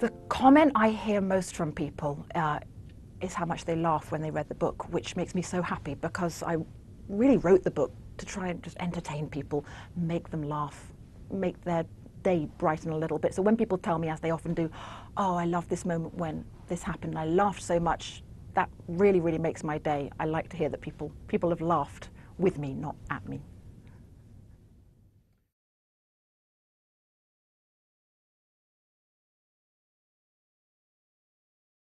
The comment I hear most from people uh, is how much they laugh when they read the book, which makes me so happy because I really wrote the book to try and just entertain people, make them laugh, make their day brighten a little bit. So when people tell me, as they often do, oh, I love this moment when this happened, I laughed so much, that really, really makes my day. I like to hear that people, people have laughed with me, not at me.